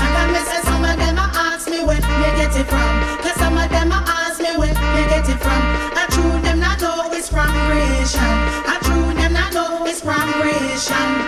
And I miss say some of them I ask me where you get it from. Cause some of them I ask me where you get it from. I true them not know it's from creation. I true them not know it's from creation.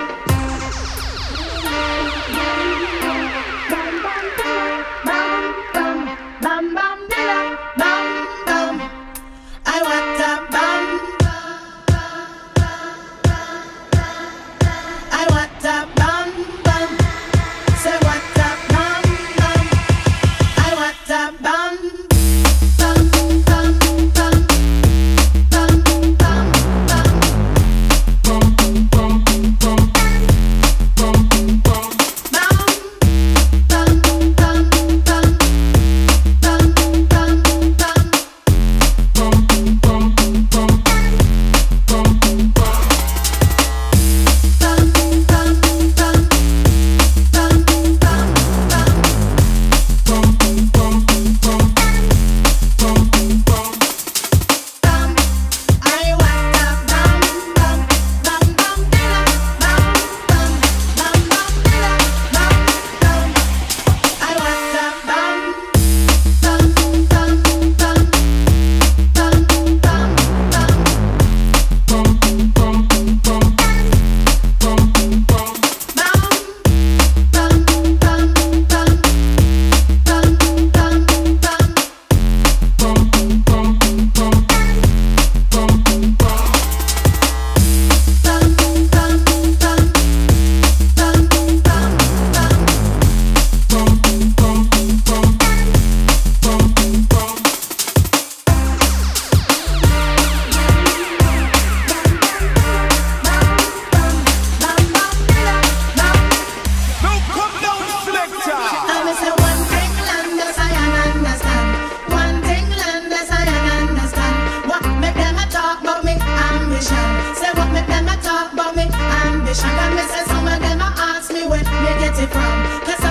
talk about me ambition. And me say some of them I ask me where me get it from. Cause